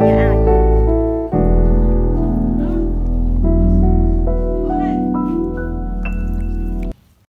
Yeah.